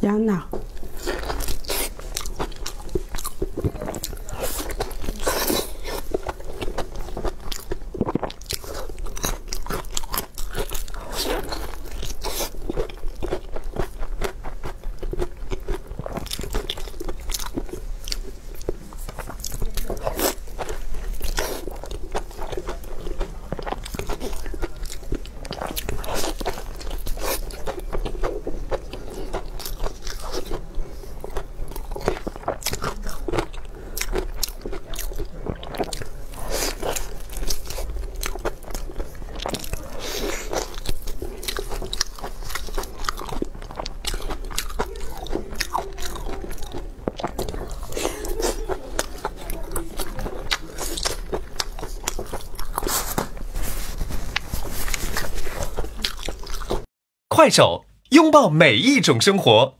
养老。快手，拥抱每一种生活。